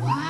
Wow.